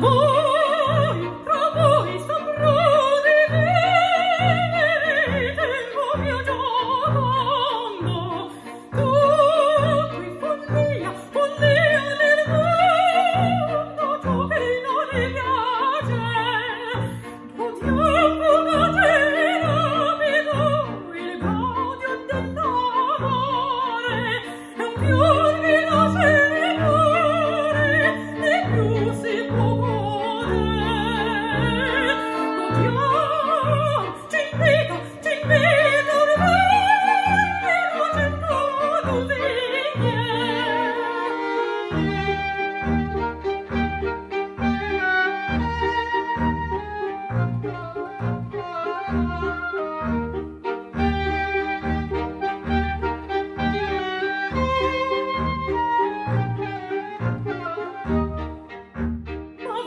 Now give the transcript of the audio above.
Quando